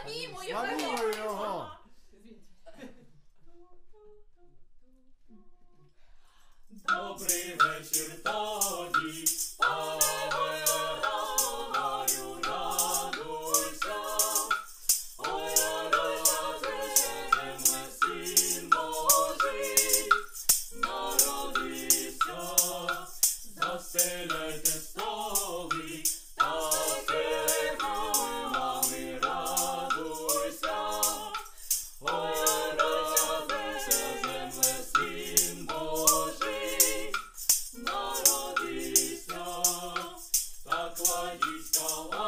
Słabimo, je Słabimo, je oho. Dobry wieczór, to So